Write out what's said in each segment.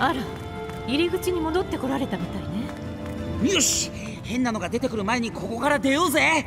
あら入り口に戻ってこられたみたいね。よし変なのが出てくる前にここから出ようぜ。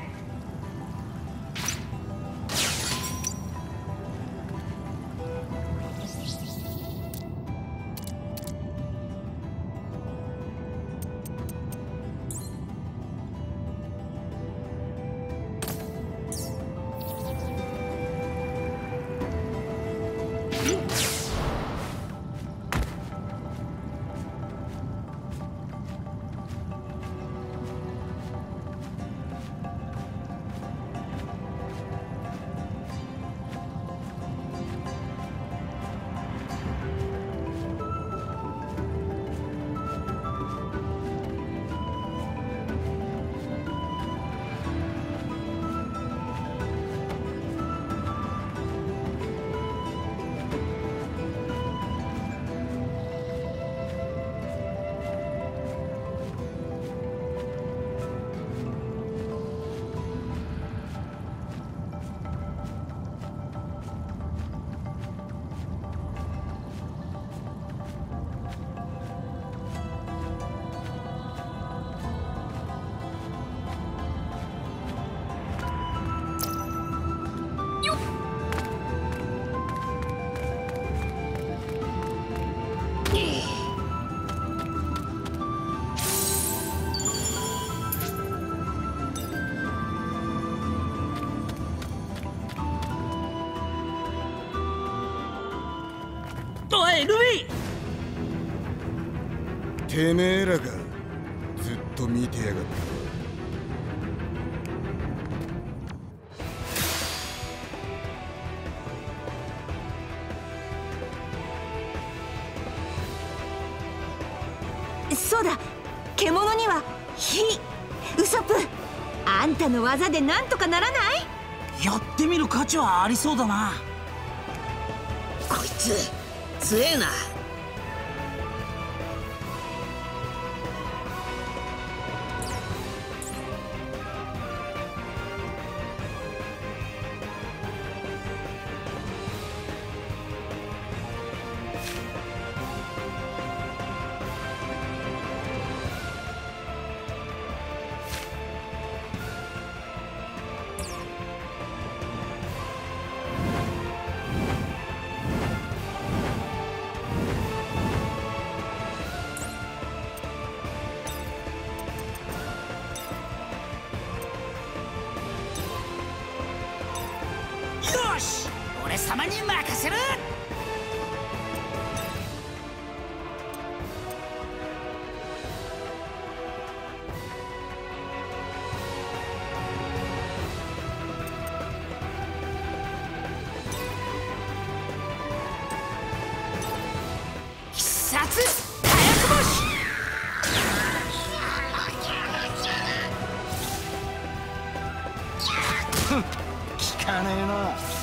てめえらがずっと見てやがった。そうだ。獣には火ウソップ。あんたの技でなんとかならない？やってみる価値はありそうだな。こいつ強えな。様に任せる聞かねえな。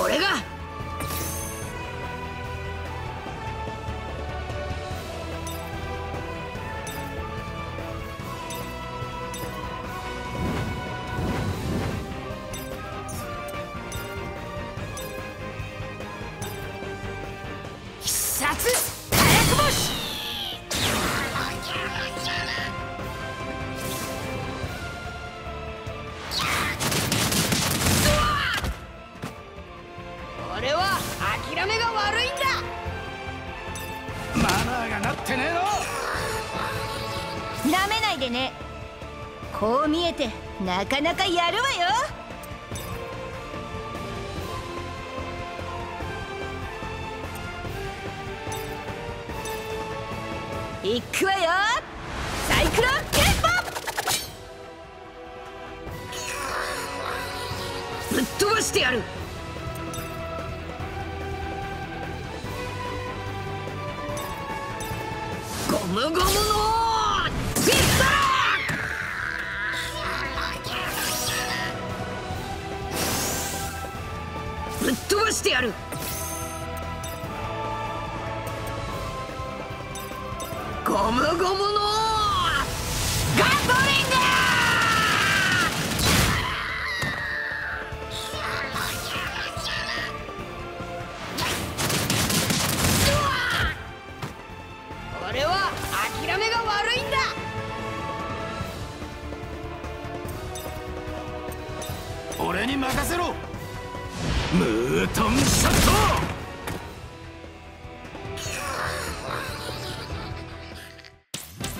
俺がないでね。こう見えてなかなかやるわよ。行くわよ。サイクロンケンポぶっ飛ばしてやる。ゴムゴムのぶっ飛ばしてやる。ゴムゴムのガソリンで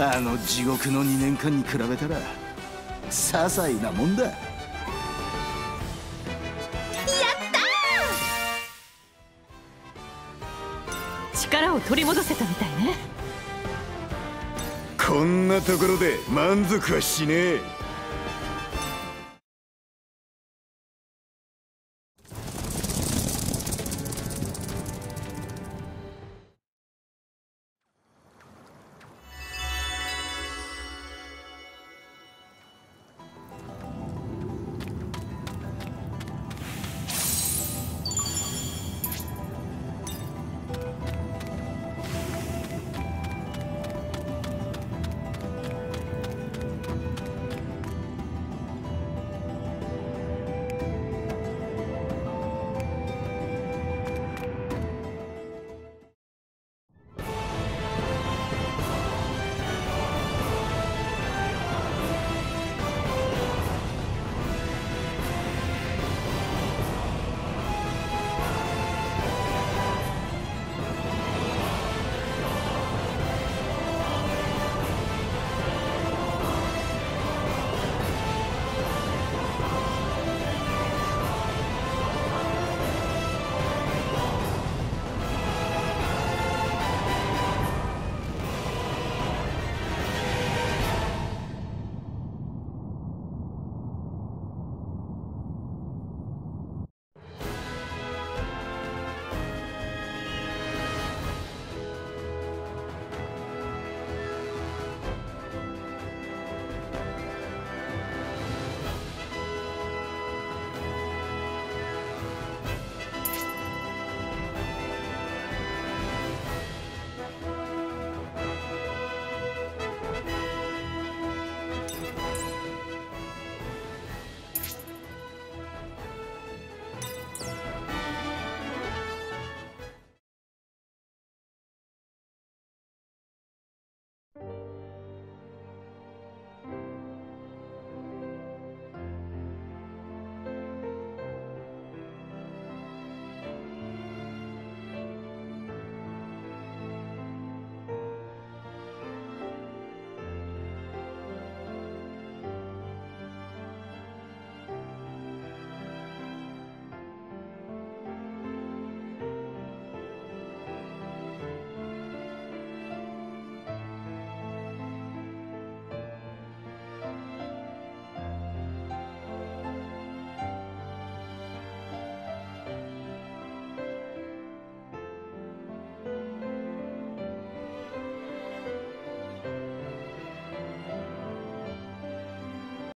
あの地獄の2年間に比べたら些細なもんだ。力を取り戻せたみたいね。こんなところで満足はしねえ